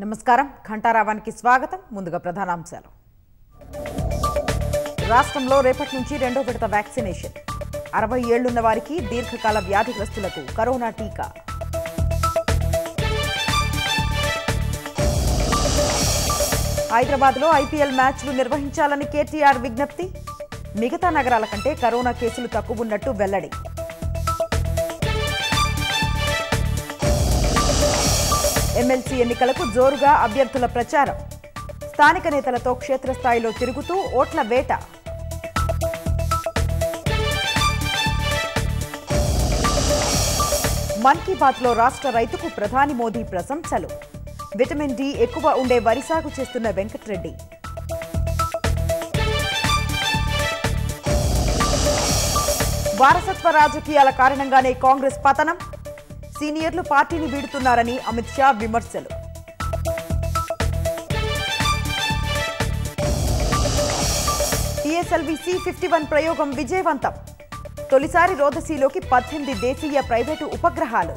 నమస్కారం. ఘంటారావానికి స్వాగతం. ముందుగా ప్రధానాంశాలు. రాష్ట్రంలో రేపటి నుంచి రెండో విడత వ్యాక్సినేషన్. అరవై ఏళ్ళున్న వారికి దీర్ఘకాల వ్యాధిగ్రస్తులకు కరోనా టీకా. హైదరాబాద్లో ఐపీఎల్ మ్యాచ్లు నిర్వహించాలని కేటీఆర్ విజ్ఞప్తి. మిగతా నగరాల కంటే కరోనా కేసులు తక్కువున్నట్టు వెల్లడి. ఎమ్మెల్సీ ఎన్నికలకు జోరుగా అభ్యర్థుల ప్రచారం. స్థానిక నేతలతో క్షేత్రస్థాయిలో తిరుగుతూ ఓట్ల వేట. మన్ కీ బాత్లో రాష్ట్ర రైతుకు ప్రధాని మోదీ ప్రశంసలు. విటమిన్ డి ఎక్కువ ఉండే వరి సాగు చేస్తున్న వెంకట్రెడ్డి. వారసత్వ రాజకీయాల కారణంగానే కాంగ్రెస్ పతనం. సీనియర్లు పార్టీని వీడుతున్నారని అమిత్ షా విమర్శలు. టీఎస్ఎల్వి సి ఫిఫ్టీ వన్ ప్రయోగం విజయవంతం. తొలిసారి రోదసీలోకి పద్దెనిమిది దేశీయ ప్రైవేటు ఉపగ్రహాలు.